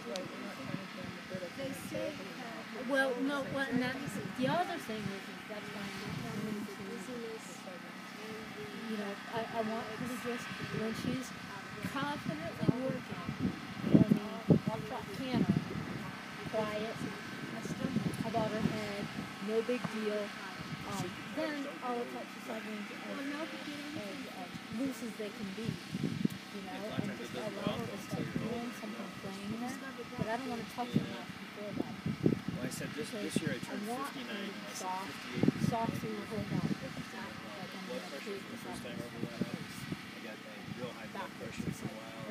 They say that. Well, no, well, the other thing is, is that's why I'm not to, you know, I, I want her to just, when she's confidently working, I mean, I'll talk piano, quiet, about her head, no big deal. Um, then touch the submarine as, as, as loose as they can be, you know, and just allow her to start doing something playing there. But I don't want to touch her much before that. Well, I said this, this year I I turned want 59. her I said soft, 58. soft through the whole I'm Blood pressure for the first time. I ever went up. I got a real high blood pressure for a I while.